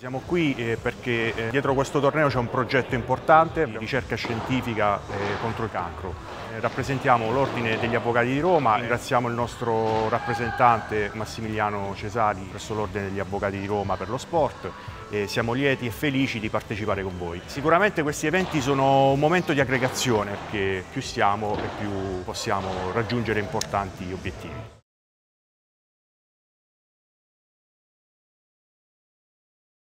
Siamo qui eh, perché eh, dietro questo torneo c'è un progetto importante di ricerca scientifica eh, contro il cancro. rappresentiamo l'Ordine degli Avvocati di Roma, ringraziamo il nostro rappresentante Massimiliano Cesari presso l'Ordine degli Avvocati di Roma per lo sport e siamo lieti e felici di partecipare con voi. Sicuramente questi eventi sono un momento di aggregazione perché più siamo e più possiamo raggiungere importanti obiettivi.